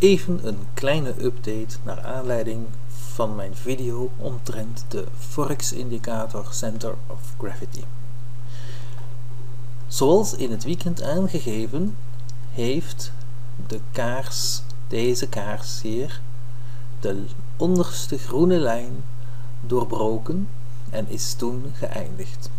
Even een kleine update naar aanleiding van mijn video omtrent de Forex Indicator Center of Gravity. Zoals in het weekend aangegeven, heeft de kaars, deze kaars hier, de onderste groene lijn doorbroken en is toen geëindigd.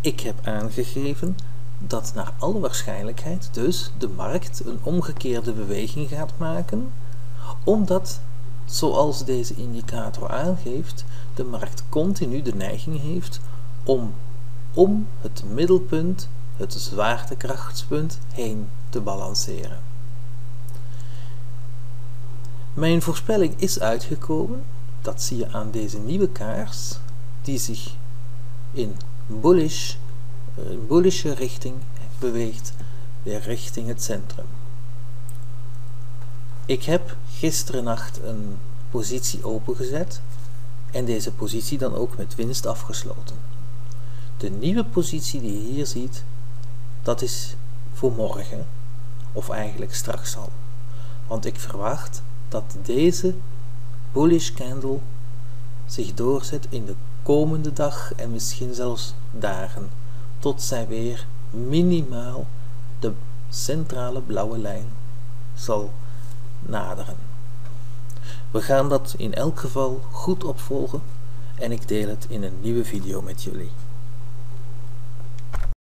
Ik heb aangegeven dat naar alle waarschijnlijkheid dus de markt een omgekeerde beweging gaat maken, omdat, zoals deze indicator aangeeft, de markt continu de neiging heeft om om het middelpunt, het zwaartekrachtspunt, heen te balanceren. Mijn voorspelling is uitgekomen, dat zie je aan deze nieuwe kaars, die zich in bullish, uh, bullische richting beweegt, weer richting het centrum. Ik heb gisteren nacht een positie opengezet en deze positie dan ook met winst afgesloten. De nieuwe positie die je hier ziet, dat is voor morgen, of eigenlijk straks al. Want ik verwacht dat deze bullish candle zich doorzet in de komende dag en misschien zelfs dagen, tot zij weer minimaal de centrale blauwe lijn zal naderen. We gaan dat in elk geval goed opvolgen en ik deel het in een nieuwe video met jullie.